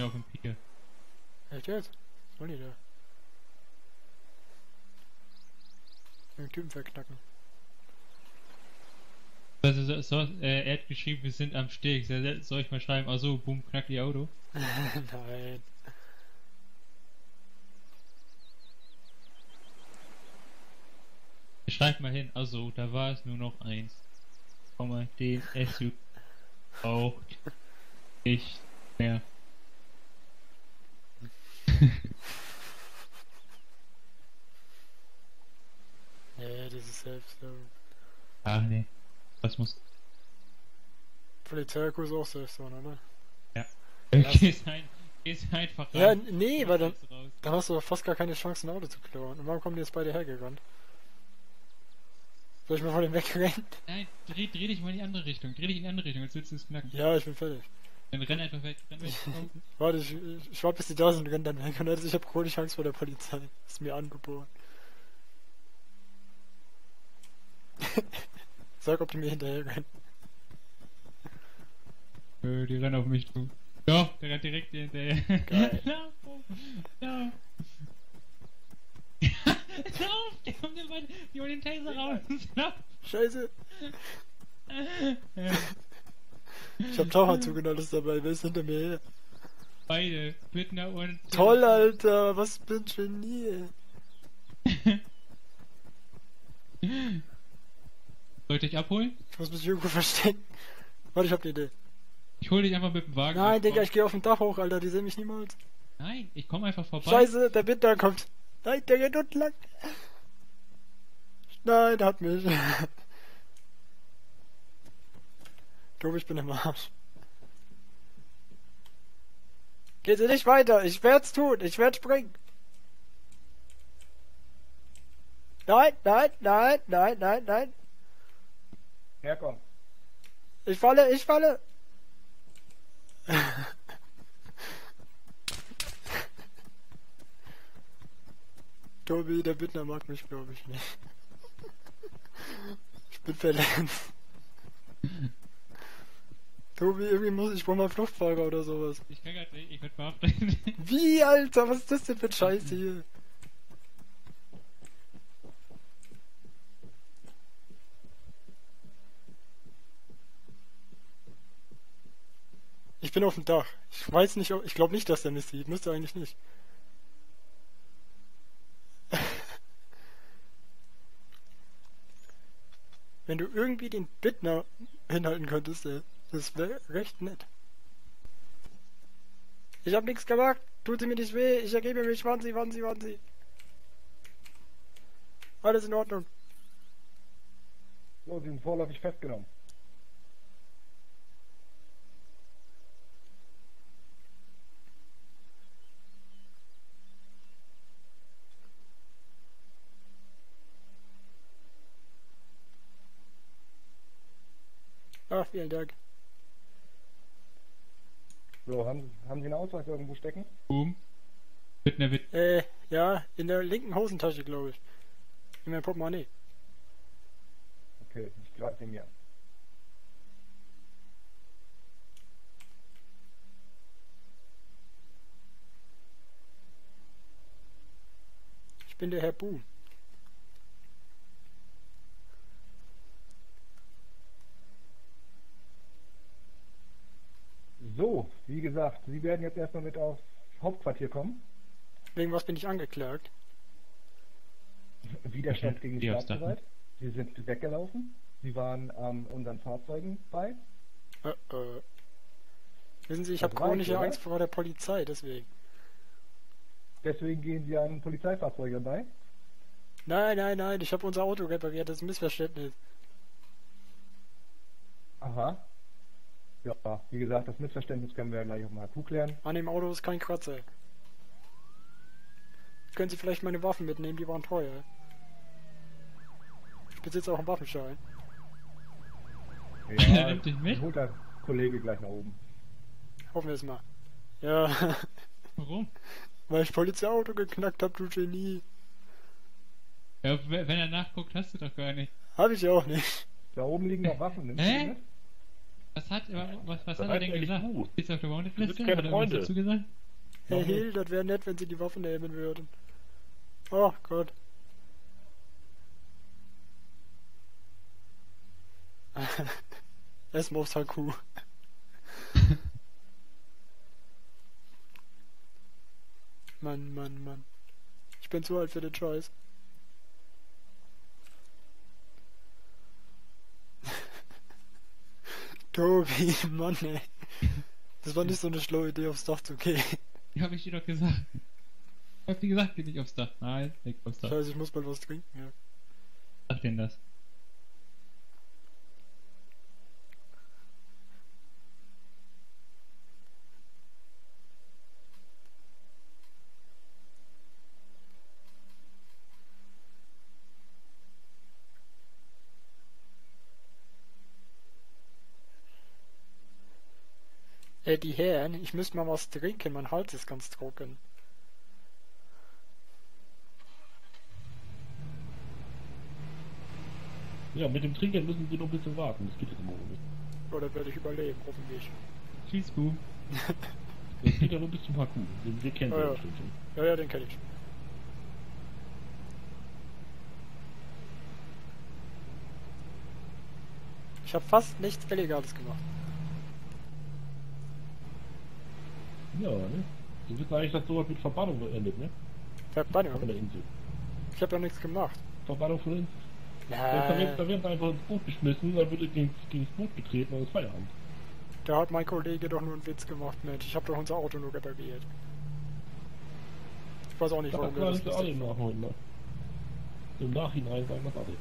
Gegner auf dem Pier. Echt jetzt? Was wollen die da? Den Typen verknacken. Also, so, so, äh, er hat geschrieben, wir sind am Steg. Soll soll ich mal schreiben, also, boom, knack die Auto? Nein. Schreib mal hin, also, da war es nur noch eins. Komma, den SU braucht nicht mehr. Nee, das ist selbst. Ah, nee. Was muss. Polizeikurs auch selbst, oder? Lass- gehst, ein, gehst einfach rein. Ja, nee, weil dann, dann hast du fast gar keine Chance, ein Auto zu klauen. Und warum kommen die jetzt beide hergerannt? Soll ich mal von dem wegrennen? Nein, dreh, dreh dich mal in die andere Richtung. Dreh dich in die andere Richtung, als würdest du es knacken. Ja, ich bin fertig. Dann renn einfach weg, renn weg. Warte, ich, ich warte bis die da sind und renn dann weg. Und dann, ich habe chronisch Angst vor der Polizei. Ist mir angeboren. Sag, ob die mir hinterher rennen. Äh, die rennen auf mich zu. Doch, der rennt direkt dir hinterher. Geil. Lauf, lauf. Lauf, die haben den, beiden- die holen den Taser raus. Lauf. Scheiße, ich hab Tauchanzug und alles dabei. Wer ist hinter mir her? Beide, Bittner und... Toll, Alter. Was bin Genie. Soll ich dich abholen? Ich muss mich irgendwo verstecken. Warte, ich hab eine Idee. Ich hol dich einfach mit dem Wagen. Nein, Digga, komm. ich gehe auf dem Dach hoch, Alter. Die sehen mich niemals. Nein, ich komm einfach vorbei. Scheiße, der Binder kommt. Nein, der geht unten lang. Nein, der hat mich. Tobi, ich bin im Arsch. Geht sie nicht weiter. Ich werd's tun. Ich werd springen. Nein, nein, nein, nein, nein, nein. Herkomm. Ich falle, ich falle. Tobi, der Bittner mag mich, glaube ich, nicht. Ich bin verletzt. Tobi, irgendwie muss ich brauch mal Fluchtfahrer oder sowas. Ich kann grad nicht, ich werd verhaftet. Wie, Alter? Was ist das denn für ein Scheiße hier? Ich bin auf dem Dach. Ich weiß nicht, ob, ich glaube nicht, dass der mich sieht. Müsste eigentlich nicht. Wenn du irgendwie den Bittner hinhalten könntest, ey, das wäre recht nett. Ich hab nichts gemacht. Tut sie mir nicht weh. Ich ergebe mich. Warten Sie, warten Sie, warten Sie. Alles in Ordnung. So, Sie sind vorläufig festgenommen. Ach, vielen Dank. So, haben, haben Sie einen Ausweis irgendwo stecken? Boom. Bittner wird... Äh, ja, in der linken Hosentasche, glaube ich. In meinem Portemonnaie. Okay, ich greife ihn mir an. Ich bin der Herr Boom. So, wie gesagt, Sie werden jetzt erstmal mit aufs Hauptquartier kommen. Wegen was bin ich angeklagt? Widerstand gegen die Staatsgewalt. Sie sind weggelaufen. Sie waren an unseren Fahrzeugen bei. Äh, äh. Wissen Sie, ich habe chronische? Angst vor der Polizei, deswegen. Deswegen gehen Sie an Polizeifahrzeuge bei. Nein, nein, nein, ich habe unser Auto repariert, das ist ein Missverständnis. Aha. Ja, wie gesagt, das Missverständnis können wir gleich auf dem HQ klären. An dem Auto ist kein Kratzer. Können Sie vielleicht meine Waffen mitnehmen, die waren teuer. Ich besitze auch einen Waffenschein. Ja, Nimmt dich mit? holt der Kollege gleich nach oben. Hoffen wir es mal. Ja, Warum? weil ich Polizeiauto geknackt hab, du Genie. Ja, wenn er nachguckt, hast du doch gar nicht. Hab ich auch nicht. Da oben liegen noch Waffen. Nimmst du Hä? Was hat, was, was hat er denn gesagt? du. Bist du auf der Wanted-Liste? Hat er was Freunde. dazu gesagt? Herr Hill, das wäre nett, wenn Sie die Waffen nehmen würden. Oh Gott. es muss halt cool. Mann, Mann, Mann. Ich bin zu alt für den Scheiß. Tobi, Mann ey. Das war nicht so eine schlaue Idee, aufs Dach zu gehen. Ja, hab ich dir doch gesagt. Ich hab dir gesagt, geh nicht aufs Dach. Nein, weg aufs Dach. Scheiße, ich muss mal was trinken, ja. Sag denn das? Die Herren, ich müsste mal was trinken, mein Hals ist ganz trocken. Ja, mit dem Trinken müssen Sie noch ein bisschen warten. Das geht jetzt im Moment nicht. Oder werde ich überleben, hoffentlich. Tschüss, Bu. Das geht ja nur bis zum Parcours. Wir, wir kennen Sie ja. bestimmt schon. Ja, ja, den kenne ich. Ich habe fast nichts Illegales gemacht. Ja, ne? Sie wissen eigentlich, dass sowas mit Verbannung endet, ne? Verbannung. Von der Insel. Ich habe ja nichts gemacht. Verbannung von. Da, da, wird, da Nein, werden sie einfach ins Boot geschmissen, dann wird gegen, gegen das Boot getreten und ist Feierabend. da hat mein Kollege doch nur einen Witz gemacht, Mensch. Ich habe doch unser Auto nur repariert. Ich weiß auch nicht, Das warum wir das sie alle. Nachhinein. Ne? Im Nachhinein sagen das alle.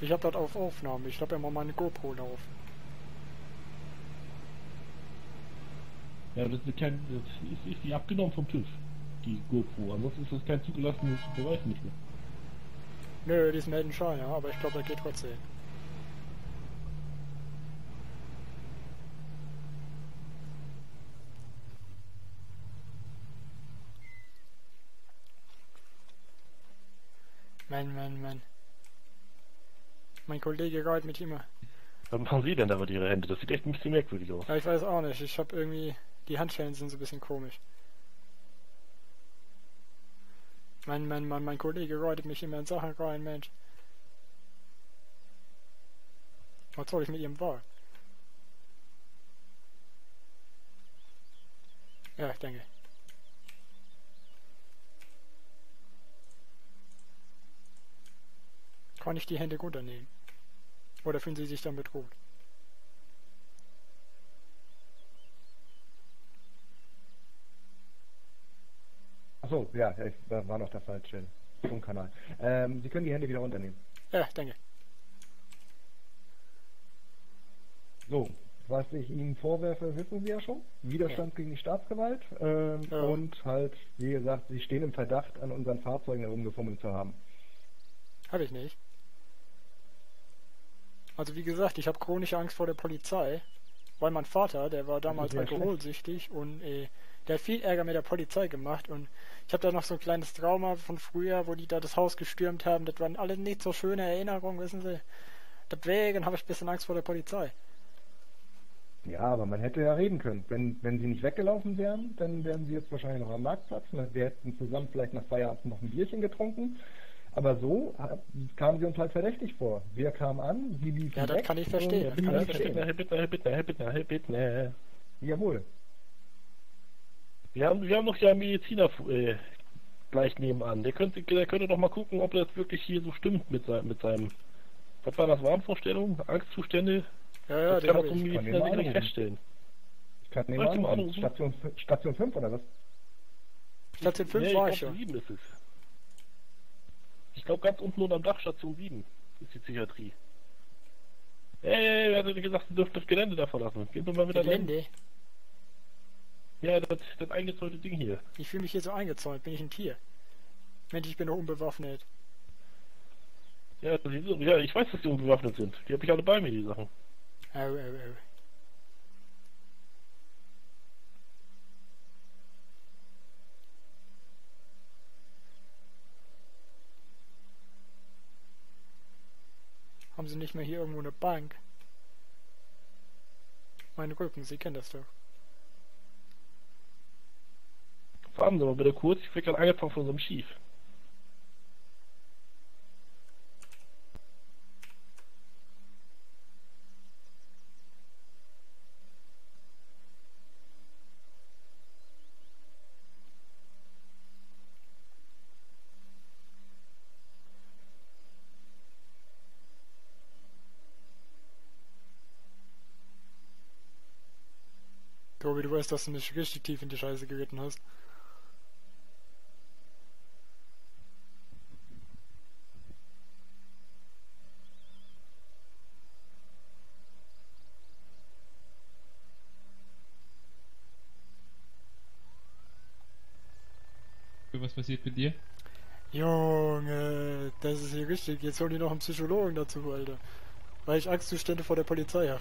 Ich habe das auf Aufnahme. Ich habe ja mal meine GoPro laufen. Ja, das ist, kein, das ist, ist die abgenommen vom TÜV, die GoPro. Ansonsten ist das kein zugelassenes Beweis nicht mehr. Nö, die ist melden Schein, ja, aber ich glaube, das geht trotzdem. Mann, Mann, Mann. Mein Kollege reiht mich immer. Was machen Sie denn da mit Ihre Hände? Das sieht echt ein bisschen merkwürdig aus. Ja, ich weiß auch nicht. Ich habe irgendwie... Die Handschellen sind so ein bisschen komisch. Mann, Mann, Mann, mein Kollege reitet mich immer in Sachen rein, Mensch. Was soll ich mit ihrem Wahl? Ja, ich denke. Kann ich die Hände runternehmen? Oder fühlen Sie sich dann bedroht? Achso, ja, ich da war noch der falsche Funkkanal. Ähm, Sie können die Hände wieder runternehmen. Ja, ich denke. So, was ich Ihnen vorwerfe, wissen Sie ja schon. Widerstand gegen die Staatsgewalt ähm, Ja. und halt, wie gesagt, Sie stehen im Verdacht, an unseren Fahrzeugen herumgefummelt zu haben. Habe ich nicht. Also wie gesagt, ich habe chronische Angst vor der Polizei, weil mein Vater, der war damals schlecht. alkoholsüchtig und äh, der hat viel Ärger mit der Polizei gemacht und ich habe da noch so ein kleines Trauma von früher, wo die da das Haus gestürmt haben. Das waren alle nicht so schöne Erinnerungen, wissen Sie. Deswegen habe ich ein bisschen Angst vor der Polizei. Ja, aber man hätte ja reden können. Wenn, wenn Sie nicht weggelaufen wären, dann wären Sie jetzt wahrscheinlich noch am Marktplatz. Wir hätten zusammen vielleicht nach Feierabend noch ein Bierchen getrunken. Aber so kamen Sie uns halt verdächtig vor. Wir kamen an, Sie liefen Ja, das weg. kann ich verstehen, das kann Herr ich verstehen. Bittner, Herr Bittner, Herr Bittner, Herr Bittner, Herr Bittner. Jawohl. Wir haben, wir haben noch ja einen Mediziner äh, gleich nebenan. Der könnte, der könnte doch mal gucken, ob das wirklich hier so stimmt mit, sein, mit seinem. Was waren das? Wahnvorstellungen? Angstzustände? Ja, ja, das kann doch habe so ein ich. Kann Mediziner den mal sicherlich feststellen. Ich kann an, mal anrufen? Station, Station 5 oder was? Station 5 nee, war ich schon. 7 ist es. Ich glaube, ganz unten unterm Dach, Station 7, ist die Psychiatrie. Ey, ey, ey, wer hat denn gesagt, Sie dürfen das Gelände da verlassen? Gehen Sie mal wieder rein. Gelände. Ja, das, das eingezäunte Ding hier. Ich fühle mich hier so eingezäunt. Bin ich ein Tier? Mensch, ich bin doch unbewaffnet. Ja, ja, ich weiß, dass die unbewaffnet sind. Die habe ich alle bei mir, die Sachen. Au, au, au. Haben sie nicht mehr hier irgendwo eine Bank? Mein Rücken, Sie kennen das doch. Warten mal bitte kurz, ich werde gerade angefangen von unserem Schief. Tobi, du weißt, dass du mich richtig tief in die Scheiße geritten hast. Was passiert mit dir? Junge, das ist hier richtig. Jetzt holen die noch einen Psychologen dazu, Alter. Weil ich Angstzustände vor der Polizei habe.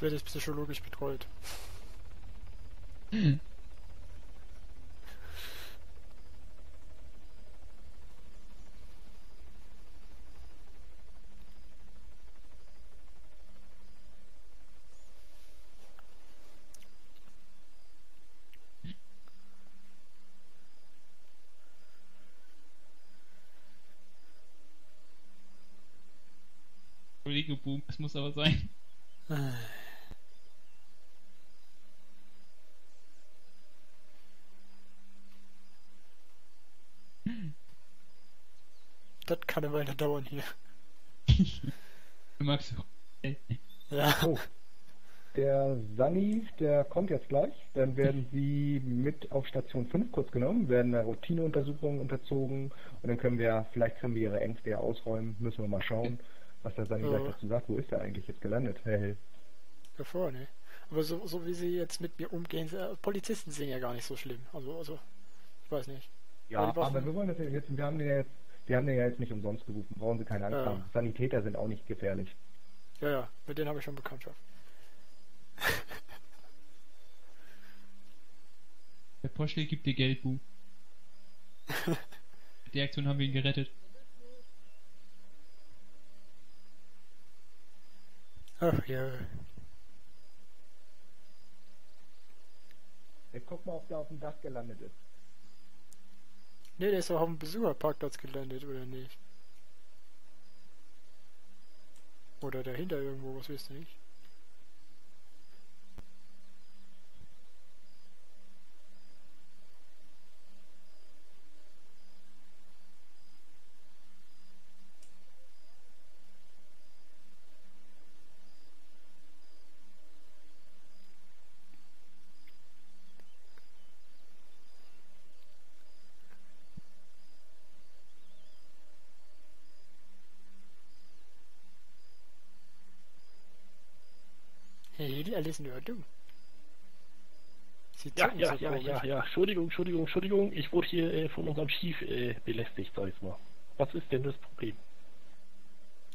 Jetzt werde ich psychologisch betreut. Kollege Boom, es muss aber sein. Das kann eine Weile dauern hier. Max, ey, Ja. Oh. Der Sani, der kommt jetzt gleich. Dann werden Sie mit auf Station 5 kurz genommen, werden einer Routineuntersuchung unterzogen und dann können wir, vielleicht können wir Ihre Ängste ja ausräumen. Müssen wir mal schauen, was der Sani Ja. gleich dazu sagt. Wo ist er eigentlich jetzt gelandet, Hell? Da vorne. Aber so, so wie sie jetzt mit mir umgehen, äh, Polizisten sind ja gar nicht so schlimm. Also, also, ich weiß nicht. Ja, aber wir wollen das ja jetzt, wir haben den ja jetzt, wir haben den ja jetzt nicht umsonst gerufen. Brauchen Sie keine Angst Ja. haben. Sanitäter sind auch nicht gefährlich. Ja, ja, mit denen habe ich schon Bekanntschaft. der Porsche gibt dir Geld, Boom. Mit der Aktion haben wir ihn gerettet. Ach ja. Jetzt guck mal, ob der auf dem Dach gelandet ist. Nee, der ist doch auf dem Besucherparkplatz gelandet, oder nicht? Oder dahinter irgendwo, was weißt du nicht? In Ordnung. Sie Ja, ja, so ja, ja, ja. Entschuldigung, Entschuldigung, Entschuldigung. Ich wurde hier äh, von unserem Chief äh, belästigt, sag ich mal. Was ist denn das Problem?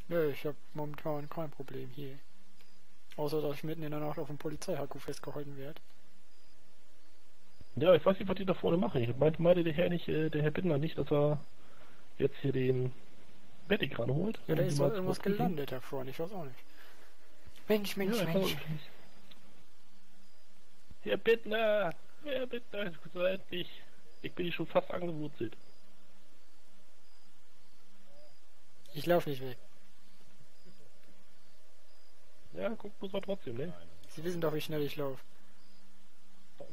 Nö, ich habe momentan kein Problem hier. Außer, dass ich mitten in der Nacht auf dem Polizeihaku festgehalten werde. Ja, ich weiß nicht, was die da vorne machen. Ich meinte, meinte der Herr nicht, äh, der Herr Bittner nicht, dass er jetzt hier den Bettig ranholt? Ja, da ist irgendwas gelandet da vorne, ich weiß auch nicht. Mensch, Mensch, Ja, Mensch. Herr Bittner! Herr Bittner, so endlich! Ich bin hier schon fast angewurzelt. Ich laufe nicht weg. Ja, guck bloß mal trotzdem, ne? Sie wissen doch, wie schnell ich laufe.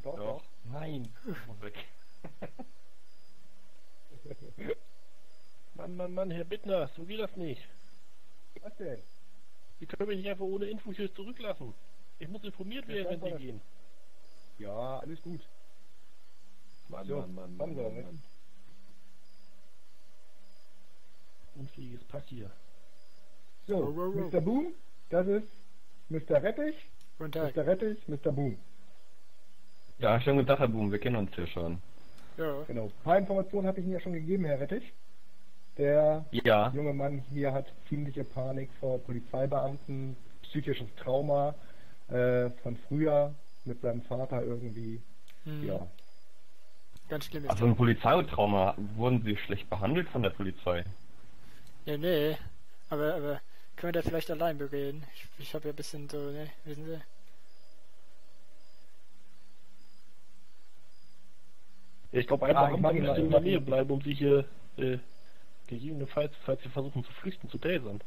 Doch, Doch. Nein. Muss weg. Mann, Mann, Mann, Herr Bittner, so geht das nicht. Was denn? Sie können mich nicht einfach ohne Info hier zurücklassen. Ich muss informiert werden, wenn Sie gehen. Ja, alles gut. Mann, So, Mann, Mann, Mann, Mann. Mann. Unfähiges Pass hier. So, Wow, wow, wow. Mr. Boom, das ist Mr. Rettich, Guten Tag. Mr. Rettich, Mr. Boom. Ja, schönen guten Tag, Herr Boom. Wir kennen uns ja schon. Ja. Genau. Ein paar Informationen habe ich Ihnen ja schon gegeben, Herr Rettich. Der Ja, junge Mann hier hat ziemliche Panik vor Polizeibeamten, psychisches Trauma äh, von früher mit seinem Vater irgendwie. Hm, Ja. Ganz schlimm ist also ein Polizeitrauma. Wurden sie schlecht behandelt von der Polizei? Ja, nee. Aber, aber können wir da vielleicht allein bereden? Ich, ich habe ja ein bisschen so, ne, wissen Sie? Ich glaube Ja, einfach, ich am in der Nähe bleiben, um sie hier äh, gegebenenfalls, falls sie versuchen zu flüchten, zu tasern.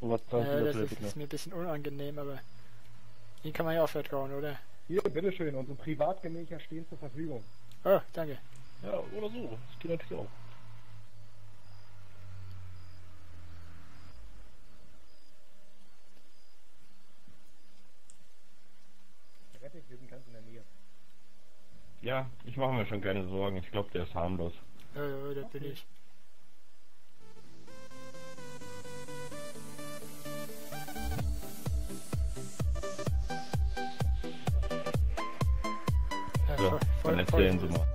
Und was Ja, das ist, ist mir ein bisschen unangenehm, aber Ihnen kann man ja auch vertrauen, oder? Hier, bitteschön, unsere Privatgemächer stehen zur Verfügung. Oh, danke. Ja, oder so. Das geht natürlich auch. Rettig, wir sind ganz in der Nähe. Ja, ich mache mir schon keine Sorgen. Ich glaube, der ist harmlos. Ja, ja, da bin ich. Ja, So, voll- dann